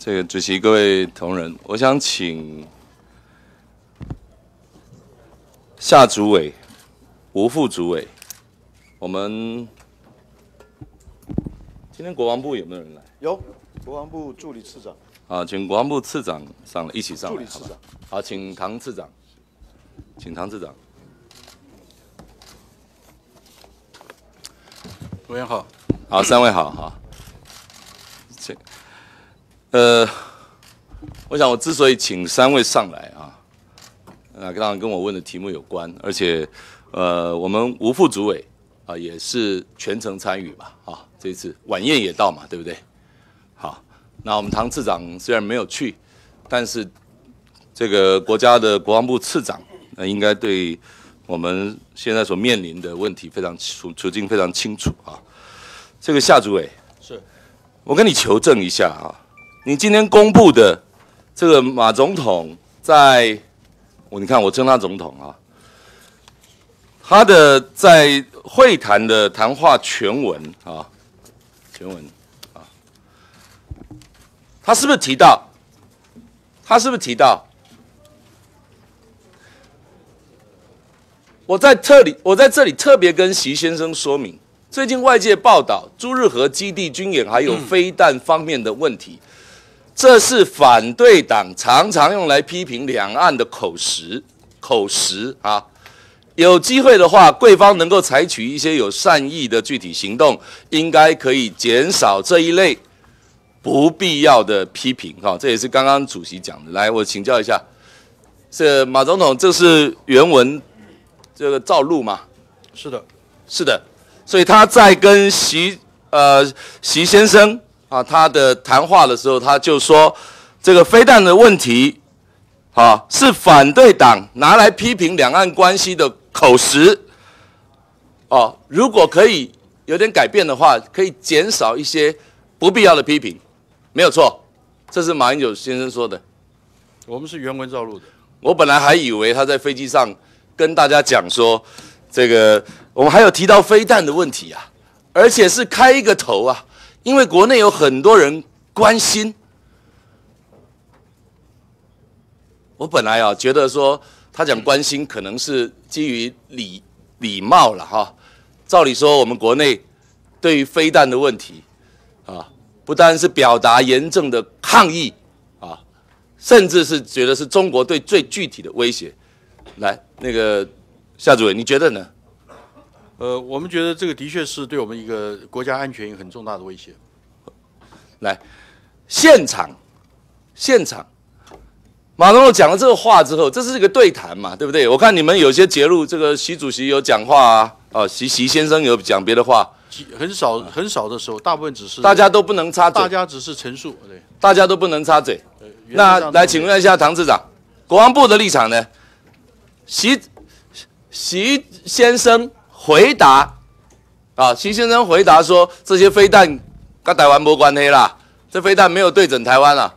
这个主席、各位同仁，我想请夏主委、吴副主委，我们今天国防部有没有人来？有国防部助理次长，啊，请国防部次长上来，一起上来，好吧助理次长？，好，请唐次长，请唐次长。委员好，好，三位好哈。这，呃，我想我之所以请三位上来啊，那当然跟我问的题目有关，而且呃，我们吴副主委啊也是全程参与吧啊，这一次晚宴也到嘛，对不对？好，那我们唐次长虽然没有去，但是这个国家的国防部次长，那应该对我们现在所面临的问题非常处处境非常清楚啊。这个夏主委，是我跟你求证一下啊，你今天公布的这个马总统在，我你看我称他总统啊，他的在会谈的谈话全文啊，全文啊，他是不是提到？他是不是提到？我在特里，我在这里特别跟习先生说明，最近外界报道朱日和基地军演还有飞弹方面的问题，这是反对党常常用来批评两岸的口实，口实啊。有机会的话，贵方能够采取一些有善意的具体行动，应该可以减少这一类不必要的批评。哈、这也是刚刚主席讲的。来，我请教一下，这马总统，这是原文这个照录吗？是的，是的，所以他在跟习呃习先生啊他的谈话的时候，他就说这个飞弹的问题啊是反对党拿来批评两岸关系的口实哦、如果可以有点改变的话，可以减少一些不必要的批评，没有错，这是马英九先生说的。我们是原文照录的。我本来还以为他在飞机上跟大家讲说，这个我们还有提到飞弹的问题啊，而且是开一个头啊，因为国内有很多人关心。我本来啊觉得说他讲关心可能是基于礼礼貌了哈，照理说我们国内对于飞弹的问题啊，不单是表达严正的抗议啊，甚至是觉得是中国对最具体的威胁。来，那个夏主任，你觉得呢？呃，我们觉得这个的确是对我们一个国家安全一个很重大的威胁。来，现场，现场，马总统讲了这个话之后，这是一个对谈嘛，对不对？我看你们有些节录，这个习主席有讲话啊，哦，习习先生有讲别的话，几很少很少的时候，大部分只是大家都不能插嘴大，家只是陈述。对，大家都不能插嘴。那来，请问一下唐市长，国防部的立场呢？习习先生回答啊，习先生回答说，这些飞弹跟台湾没关系啦，这飞弹没有对准台湾啊，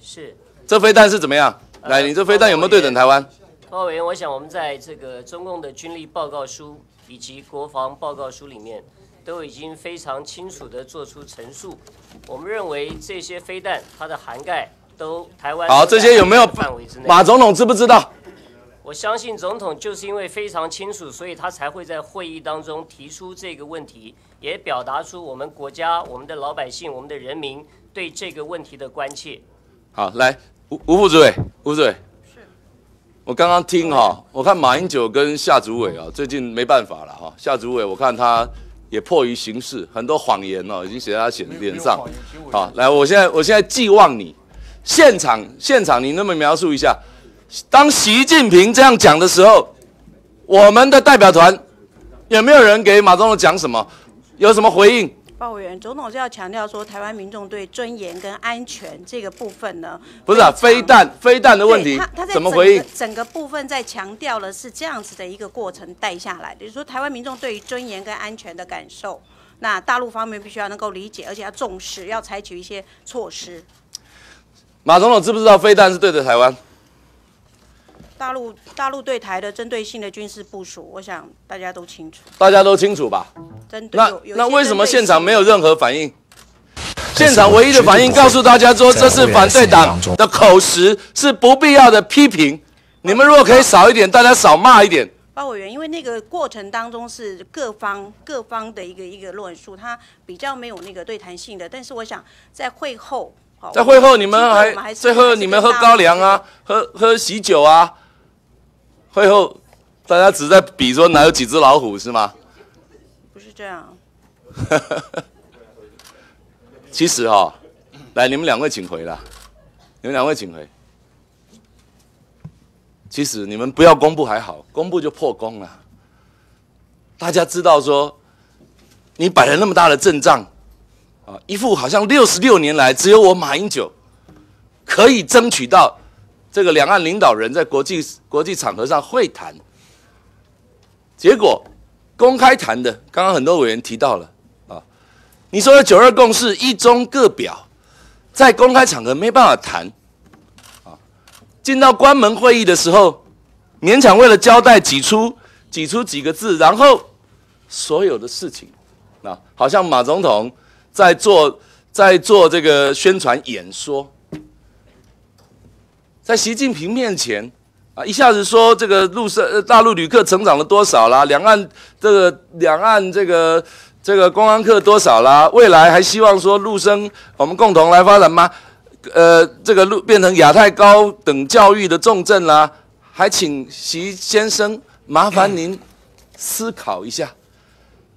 是，这飞弹是怎么样？来，呃你这飞弹有没有对准台湾？高委员，我想我们在这个中共的军力报告书以及国防报告书里面，都已经非常清楚地做出陈述。我们认为这些飞弹它的涵盖都台湾好，这些有没有范围之内？马总统知不知道？我相信总统就是因为非常清楚，所以他才会在会议当中提出这个问题，也表达出我们国家、我们的老百姓、我们的人民对这个问题的关切。好，来，吴吴副主委，吴主委，是我刚刚听哈、我看马英九跟夏主委啊，最近没办法了哈、夏主委我看他也迫于形势，很多谎言哦，已经写在他写脸上。好，来，我现在我现在寄望你，现场现场你那么描述一下，当习近平这样讲的时候，我们的代表团有没有人给马总统讲什么？有什么回应？报委员，总统是要强调说，台湾民众对尊严跟安全这个部分呢，不是啊，飞弹飞弹的问题他他在怎么回应整个？整个部分在强调的是这样子的一个过程带下来的，就是说台湾民众对于尊严跟安全的感受，那大陆方面必须要能够理解，而且要重视，要采取一些措施。马总统知不知道飞弹是对着台湾？大陆大陆对台的针对性的军事部署，我想大家都清楚。大家都清楚吧？针对那那为什么现场没有任何反应？现场唯一的反应告诉大家说，这是反对党的口实，是不必要的批评。你们如果可以少一点，大家少骂一点。包委员，因为那个过程当中是各方各方的一个一个论述，他比较没有那个对谈性的。但是我想在会后，在会后你们我还还是最后你们喝高粱啊，喝喝喜酒啊。会后大家只在比说哪有几只老虎是吗？不是这样。其实哈、来你们两位请回啦，你们两位请回。其实你们不要公布还好，公布就破功了。大家知道说，你摆了那么大的阵仗，啊，一副好像六十六年来只有我马英九可以争取到这个两岸领导人在国际国际场合上会谈。结果公开谈的，刚刚很多委员提到了啊。你说的九二共识一中各表，在公开场合没办法谈，啊，进到关门会议的时候，勉强为了交代挤出挤出几个字，然后所有的事情，啊，好像马总统在做在做这个宣传演说，在习近平面前啊，一下子说这个陆生大陆旅客成长了多少啦，两岸这个两岸这个。这个公安课多少啦？未来还希望说陆生我们共同来发展吗？呃，这个陆变成亚太高等教育的重镇啦，还请习先生麻烦您思考一下。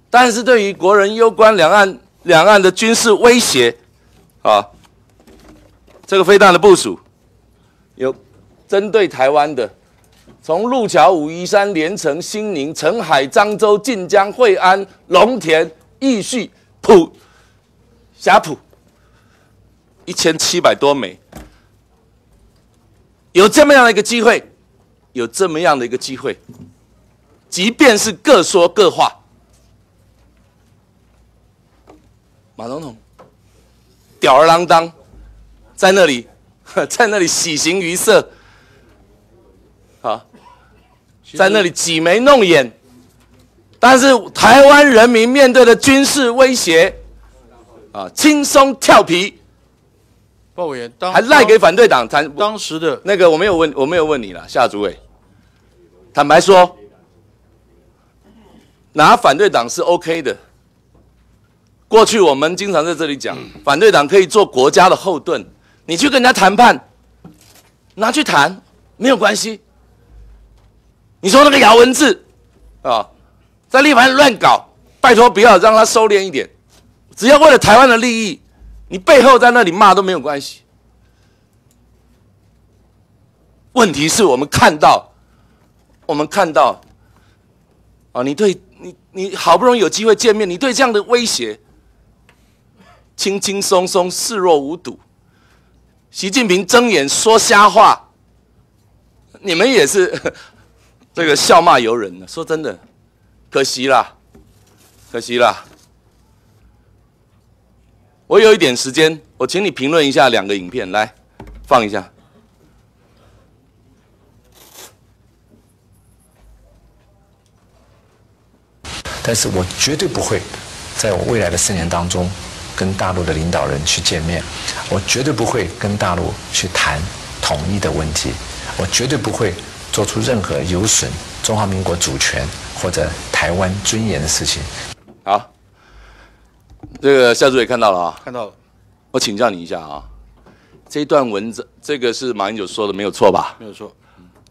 但是对于国人攸关两岸两岸的军事威胁啊，这个飞弹的部署有针对台湾的。从路桥、武夷山、连城、兴宁、澄海、漳州、晋江、惠安、龙田、义序、浦霞浦，一千七百多枚，有这么样的一个机会，有这么样的一个机会，即便是各说各话，马总统吊儿郎当，在那里，在那里喜形于色。啊，在那里挤眉弄眼，但是台湾人民面对的军事威胁，啊，轻松跳皮，鲍委员当还赖给反对党谈。当时的那个我没有问，我没有问你了，夏主委。坦白说，拿反对党是 OK 的。过去我们经常在这里讲，反对党可以做国家的后盾，你去跟人家谈判，拿去谈没有关系。你说那个姚文智啊，在立法院乱搞，拜托不要让他收敛一点，只要为了台湾的利益，你背后在那里骂都没有关系。问题是我们看到，我们看到，啊，你对你你好不容易有机会见面，你对这样的威胁，轻轻松松视若无睹。习近平睁眼说瞎话，你们也是。这个笑骂由人呢，说真的，可惜啦，可惜啦。我有一点时间，我请你评论一下两个影片，来放一下。但是我绝对不会在我未来的四年当中跟大陆的领导人去见面，我绝对不会跟大陆去谈统一的问题，我绝对不会。做出任何有损中华民国主权或者台湾尊严的事情。好，这个夏主委看到了啊，看到了。我请教你一下啊，这一段文字，这个是马英九说的，没有错吧？没有错。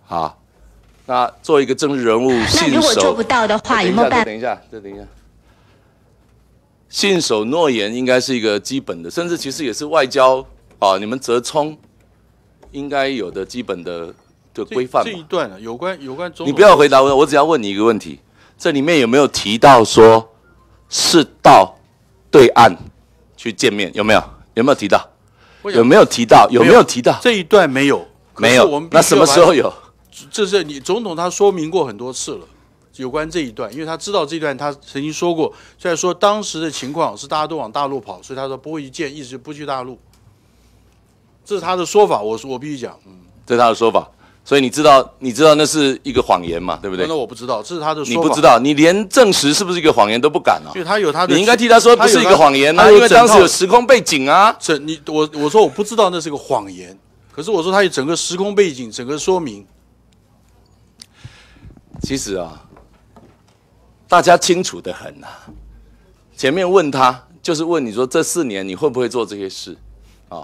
好，那做一个政治人物，那如果做不到的话，有没有办法？等一下，再等一下。信守诺言应该是一个基本的，甚至其实也是外交啊，你们折冲应该有的基本的。的规范这一段啊，有关有关中，你不要回答我，我只要问你一个问题：这里面有没有提到说是到对岸去见面？有没有？有没有提到？有没有提到？有没有提到？这一段没有，没有。那什么时候有？这是你总统他说明过很多次了，有关这一段，因为他知道这一段他曾经说过，虽然说当时的情况是大家都往大陆跑，所以他说不会去见，一直不去大陆。这是他的说法，我说我必须讲，嗯，这是他的说法。所以你知道你知道那是一个谎言嘛，对不对那？我不知道，这是他的说法。你不知，道，你连证实是不是一个谎言都不敢啊因！为他有他的，你应该替他说不是一个谎言啊，因为当时有时空背景啊。整你我我说我不知道那是个谎言，可是我说他有整个时空背景，整个说明。其实啊，大家清楚的很呐、前面问他就是问你说这四年你会不会做这些事啊？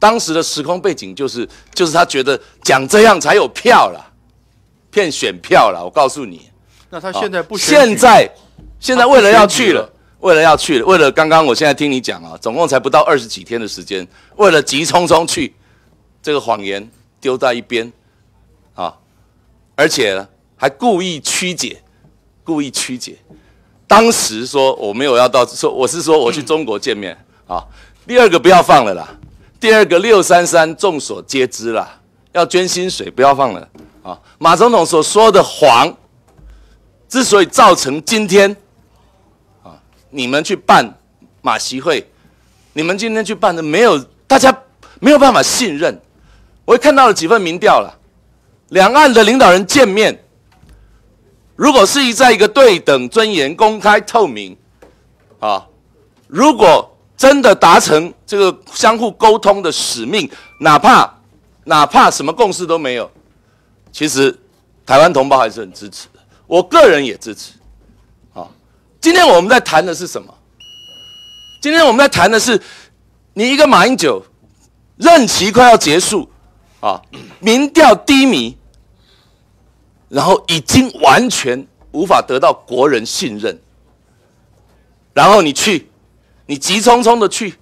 当时的时空背景就是就是他觉得讲这样才有票了，骗选票了。我告诉你，那他现在不选现在现在为了要去了为了要去了，为了刚刚我现在听你讲啊，总共才不到二十几天的时间，为了急匆匆去，这个谎言丢在一边啊，而且呢还故意曲解，故意曲解。当时说我没有要到，说我是说我去中国见面啊。第二个不要放了啦，第二个六三三众所皆知啦，要捐薪水不要放了啊。马总统所说的谎。之所以造成今天啊，你们去办马习会，你们今天去办的没有大家没有办法信任。我也看到了几份民调了，两岸的领导人见面，如果是在一个对等、尊严、公开、透明啊，如果真的达成这个相互沟通的使命，哪怕哪怕什么共识都没有，其实台湾同胞还是很支持的。我个人也支持。啊，今天我们在谈的是什么？今天我们在谈的是，你一个马英九任期快要结束，啊，民调低迷，然后已经完全无法得到国人信任，然后你去，你急匆匆的去，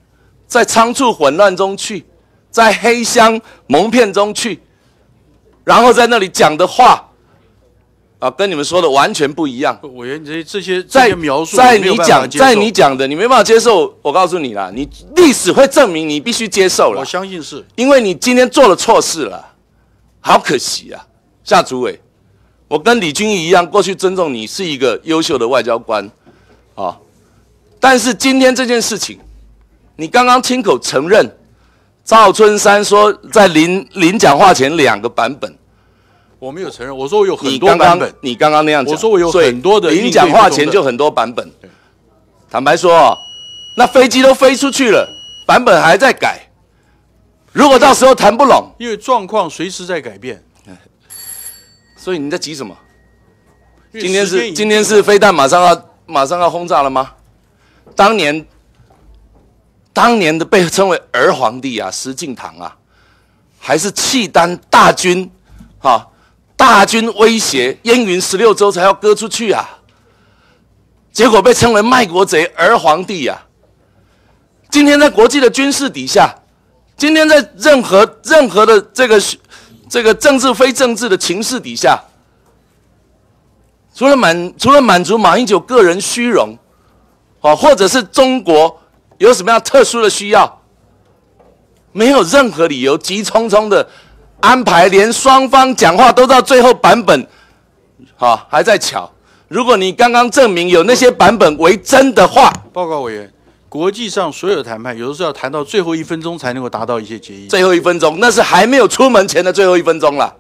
在仓促混乱中去，在黑箱蒙骗中去，然后在那里讲的话。啊，跟你们说的完全不一样。委员这这些在描述，在你讲，在你讲的，你没办法接受。我告诉你啦，你历史会证明你必须接受了我，相信是因为你今天做了错事了，好可惜啊，夏主委。我跟李君怡一样，过去尊重你是一个优秀的外交官，啊，但是今天这件事情，你刚刚亲口承认，赵春山说在临临讲话前两个版本，我没有承认，我说我有很你刚刚多版本，你刚刚那样讲，我说我有很多的临讲话前就很多版本。坦白说哦，那飞机都飞出去了，版本还在改。如果到时候谈不拢，因为状况随时在改变。所以你在急什么？今天是今天是飞弹马上要马上要轰炸了吗？当年当年的被称为儿皇帝啊，石敬瑭啊，还是契丹大军，哈、大军威胁燕云十六州才要割出去啊，结果被称为卖国贼儿皇帝啊。今天在国际的军事底下，今天在任何任何的这个这个政治非政治的情势底下，除了满除了满足马英九个人虚荣，哦，或者是中国有什么样特殊的需要，没有任何理由急匆匆的安排，连双方讲话都到最后版本，好、还在巧。如果你刚刚证明有那些版本为真的话，报告委员，国际上所有的谈判，有的时候要谈到最后一分钟才能够达到一些协议。最后一分钟那是还没有出门前的最后一分钟了。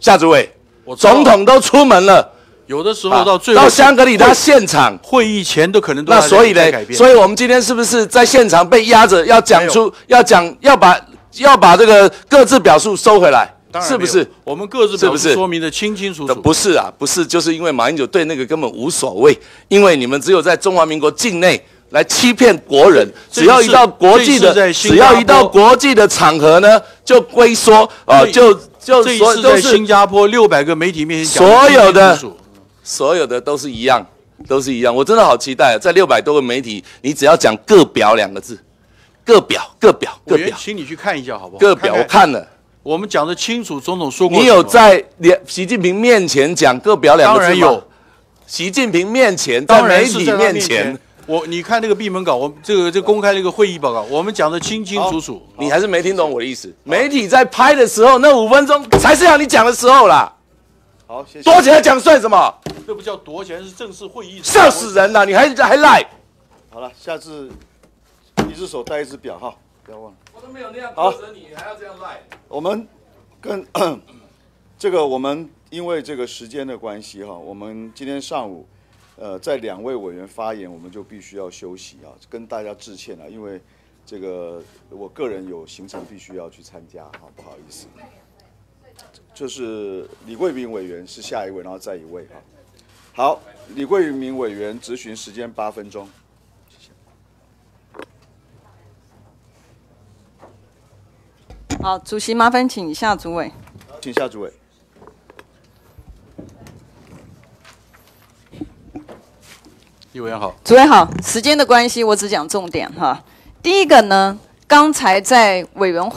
夏主委，总统都出门了，有的时啊候到最后到香格里拉现场。会议前都可能都那所以呢。所以我们今天是不是在现场被压着，要讲出要讲要把要把这个各自表述收回来？是不是？我们各自表述是不是说明的清清楚呃楚？不是啊，不是，就是因为马英九对那个根本无所谓，因为你们只有在中华民国境内来欺骗国人，只要一到国际的只要一到国际的场合呢，就龟缩啊，就就所都是新加坡六百个媒体面前讲所有的所有的都是一样，都是一样。我真的好期待，在六百多个媒体，你只要讲“各表”两个字，各表各表各表请你去看一下好不好？各表，我看了。我们讲的清楚，总统说过你有在连习近平面前讲“各表”两个字吗？当然有。习近平面前，在媒体面前，我你看那个闭门稿，我这个这公开那个会议报告，我们讲的清清楚楚。你还是没听懂我的意思。媒体在拍的时候，那五分钟才是要你讲的时候啦，好，谢谢。躲起来讲算什么？这不叫躲起来，是正式会议。笑死人了！你还还赖？好了，下次一只手戴一只表哈，不要忘了。我都没有那样好着你，还要这样赖？我们跟 这个我们因为这个时间的关系哈，我们今天上午呃在两位委员发言，我们就必须要休息啊，跟大家致歉了，因为这个我个人有行程必须要去参加，哈，不好意思。就是李桂明委员是下一位，然后再一位哈。好，李桂明委员质询时间八分钟。好，主席麻烦请下主委。请下主委。委员好，主任好，时间的关系，我只讲重点哈。第一个呢，刚才在委员。